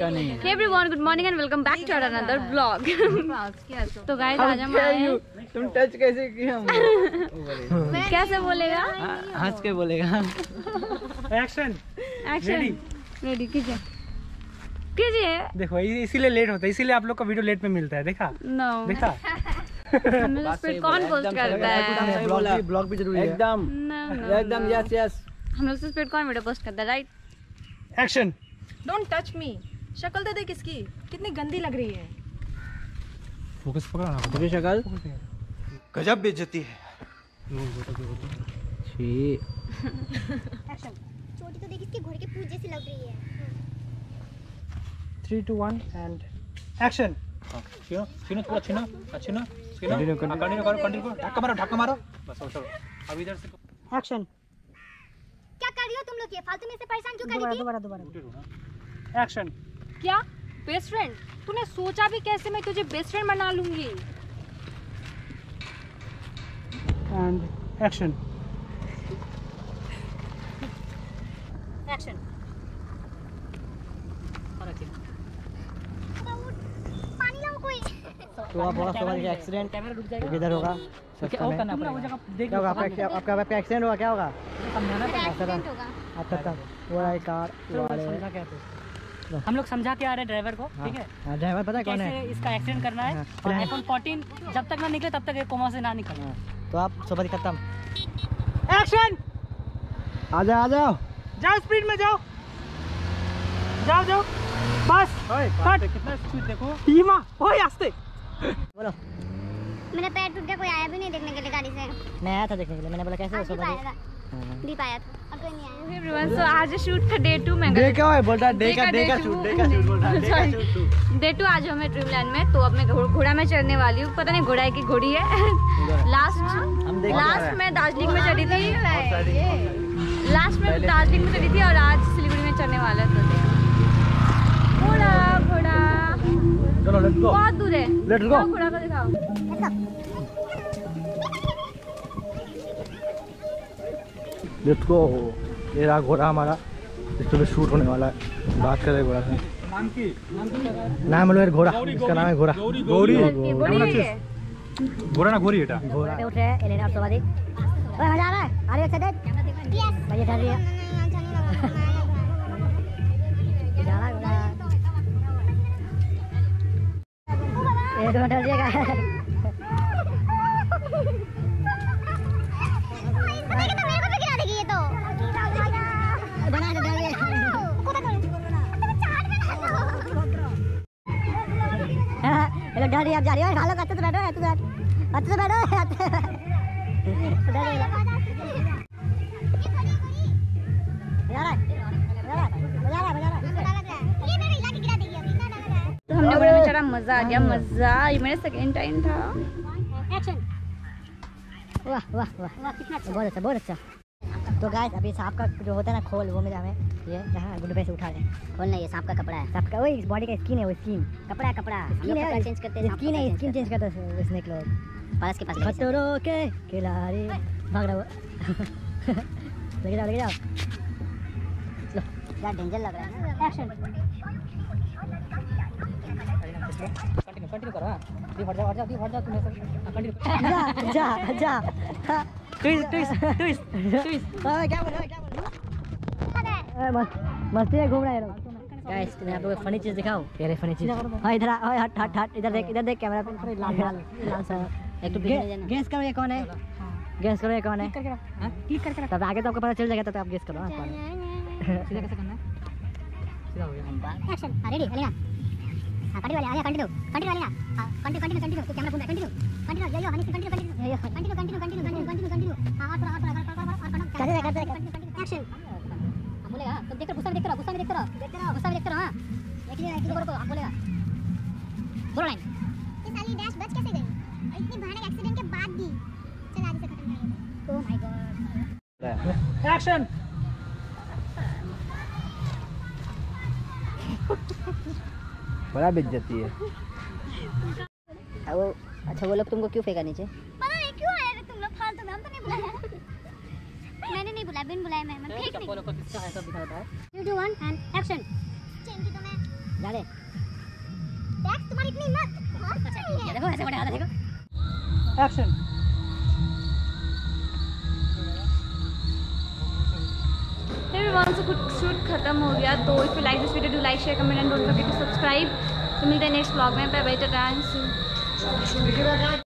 इसका नहीं है। Hey everyone, good morning and welcome back to our another तो गाइस आज हम आए हैं। तुम टच कैसे किया कैसे बोलेगा? हंस के बोलेगा। एक्शन एक्शन रेडी कीजिए। कीजिए। देखो इसीलिए लेट होता है इसीलिए आप लोग का वीडियो लेट में मिलता है देखा? नो देखा? हमें स्पीड कौन पोस्ट करता है? ब्लॉग भी ज़रूरी है। एकदम। एकदम यस यस हम लोग से स्पीड कौन वीडियो पोस्ट करता है right action don't touch me शक्ल तो देख इसकी। कितनी गंदी लग रही है। फोकस पकड़ा ना तेरी शक्ल। गजब बेइज्जती है। छी। छोटी तो देख इसके घोड़े के पूछ जैसी लग रही है। Three two one and action छीनो छीनो थोड़ा छीनो छीनो छीनो। Continue, continue. कंटिन्यू करो कंटिन्यू करो। धक्का मारो धक्का मारो। बस अब चलो अब इधर से एक्शन क्या कर रही हो तुम लोग ये? फालतू में से परेशान क्यों कर रही थी? दोबारा दोबारा। एक्शन क्या? बेस्ट फ्रेंड तूने सोचा भी कैसे मैं तुझे बेस्ट फ्रेंड बना लूँगी? एंड एक्शन एक्शन पानी लाओ कोई तो आप होगा सोमन का एक्सीडेंट किधर होगा? क्या होगा? क्या आपका आपका आपका एक्सीडेंट हुआ क्या होगा? एक्सीडेंट होगा। अच्छा अच्छा। वो कार वाले। हम लोग समझा के आ रहे हैं ड्राइवर को ठीक है? हाँ ड्राइवर पता है कौन है? इसका एक्सीडेंट करना है? हाँ, और आईफोन 14 जब तक ना निकले तब तक ये कोमा से ना निकले। हाँ, तो आप सुबह खत्म। एक्शन आ जाओ आ जाओ। जाओ स्पीड में जाओ। जाओ जाओ। बस कट कितना स्पीड देखो। टीमा ओए आस्ते। बोलो। मेरा पैर टूट गया कोई आया भी नहीं देखने के लिए गाड़ी से। मैं आया था देखने के लिए। मैंने बोला कैसे हो आज दीप आया था। दीप आया था और कोई नहीं आया एवरीवन सो आज शूट का डे टू में डे क्या है? बोल डे का डे डे का का शूट डे का शूट बोल डे का Sorry. शूट डे टू आज हमें ड्रीमलैंड में तो अब मैं घोड़ा में चढ़ने वाली हूँ। पता नहीं घोड़ा है कि घोड़ी है? लास्ट लास्ट में दार्जिलिंग में चढ़ी थी। लास्ट में दार्जिलिंग में चढ़ी थी और आज सिलीगुड़ी में चढ़ने वाला है तो घोड़ा घोड़ा। बहुत दूर है. दिखाओ घोड़ा को दिखाओ। लेट्स गो ये रहा घोड़ा हमारा इस पे शूट होने वाला है। बात करें घोड़ा से। नाम की नाम घोड़ा। इसका नाम है घोड़ा। गौरी ये घोड़ी है ना घोड़ी बेटा। घोड़ा। पे उठ रहे हैं एलेना और सोवादी ओए मज़ा आ रहा है? आ रही हो एक्साइटेड यस भाई ठहर रही है जा रहा है। घोड़ा। ये दो ठहर जाएगा डर है अब जा रही है अच्छे से बैठो अच्छे से बैठो अच्छे से अच्छे से बैठो। तो हमने में चढ़ा मज़ा आ गया मज़ा ये मेरा सेकेंड टाइम था। वाह वाह वाह। बहुत अच्छा बहुत अच्छा। तो गाइस अभी सांप का जो होता है ना खोल वो में हमें। ये यहाँ पे से उठा लें खोल नहीं ये सांप का कपड़ा है। सांप का वही बॉडी का स्किन है वो स्किन कपड़ा कपड़ा। स्किन है चेंज करते हैं स्किन है स्किन चेंज करते हैं। स्नेक लोग पारस के पास खतरों के खिलाड़ी भाग रहा वो। लेके जाओ लेके जाओ। लो। क्या डेंजर लग रहा है एक्शन कंटिन्यू कंटिन्यू करो हाँ। दी हट जाओ हट जाओ दी हट जाओ तुम ऐसा। कंटिन्यू जा जा जा। ट्विस्ट ट्विस्ट ट्विस्ट ट्विस्ट ओए, क्या बोल है क्या बोल है? मस्त में घूम रहे हैं गाइस मैं आप लोगों को फनी चीज़ दिखाऊँ तेरे फनी चीज़। हाँ इधर आ ओए, हट हट हट इधर देख इधर देख कैमरा पे। लाल लाल लाल एक तो गैस करो ये कौन है? गैस करो ये कौन है? क्लिक करके तब आगे तो आपको पता चल जाएगा तब आप गैस करो हाँ, कौन सीधा कैसे करना है? सीधा हो गया। एक्शन हाँ रेडी अलीना हाँ कंटिन्यू वाले कंटिन्यू कंटिन्यू अलीना हाँ कंटिन्यू कंटिन्यू कंटिन्यू तो कैमरा घूम रहा है कंटिन्यू कंटिन्यू जाइयो honey continue continue continue continue continue continue continue हाँ और और और और और और कर दे कर दे एक्शन हम बोलेगा तुम देखते रहो गुस्सा में देखते रहो गुस्सा में देखते रहो देखते रहो गुस्सा में देखते रहो हाँ एक ही एक ही को आप बोलेगा बोलो लाइन ये साली डैश बच कैसे गई और इतनी भयानक एक्सीडेंट के बाद भी चल आगे से खत्म करेंगे ओह माय गॉड एक्शन बड़ा बेइज्जती है। वो अच्छा वो लोग तुमको क्यों फेंका नीचे? पता नहीं क्यों आए रे तुम लोग? फालतू में हम तो नहीं बुलाया मैंने नहीं बुलाया बिन बुलाया मैं मैं फेंक नहीं। चप्पलों का किस्सा है सब दिखा रहा है? Three two one and action change तो मैं जा ले। टैक्स तुम्हारी इतनी हिम्मत। हाँ अच्छा देखो ऐसे बड़े हाथ देखो। एक्शन से कुछ शूट खत्म हो गया तो if you like this video do like share comment and don't forget to subscribe तो मिलते हैं नेक्स्ट ब्लॉग में. Bye bye tata